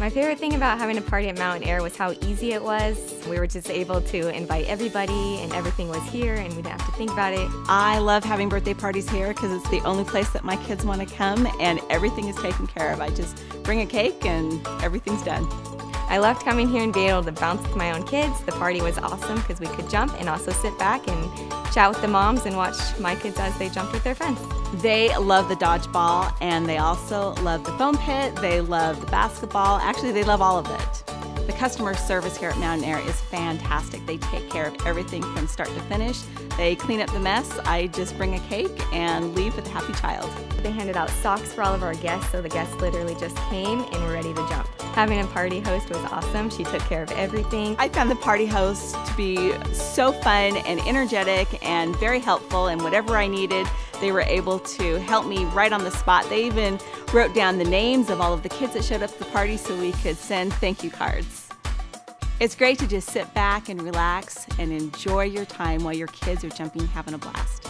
My favorite thing about having a party at Mountain Air was how easy it was. We were just able to invite everybody and everything was here and we didn't have to think about it. I love having birthday parties here because it's the only place that my kids want to come and everything is taken care of. I just bring a cake and everything's done. I loved coming here and being able to bounce with my own kids. The party was awesome because we could jump and also sit back and chat with the moms and watch my kids as they jumped with their friends. They love the dodgeball and they also love the foam pit. They love the basketball. Actually, they love all of it. The customer service here at Mountain Air is fantastic. They take care of everything from start to finish. They clean up the mess. I just bring a cake and leave with a happy child. They handed out socks for all of our guests, so the guests literally just came and were ready to. Having a party host was awesome. She took care of everything. I found the party host to be so fun and energetic and very helpful and whatever I needed, they were able to help me right on the spot. They even wrote down the names of all of the kids that showed up at the party so we could send thank you cards. It's great to just sit back and relax and enjoy your time while your kids are jumping having a blast.